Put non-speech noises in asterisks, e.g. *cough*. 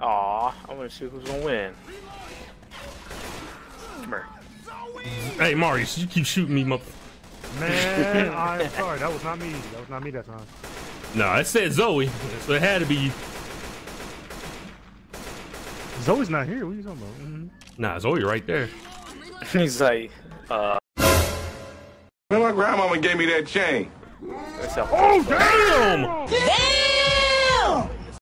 Aw, I want to see who's gonna win. Come here. Hey, Marius, you keep shooting me, mother. Man, *laughs* I'm sorry. That was not me. That was not me that time. No, it said Zoe, so it had to be you. Zoe's not here. What are you talking about? Mhm. Nah, Zoe right there. *laughs* He's like, uh, when my grandmama gave me that chain. Oh! Damn!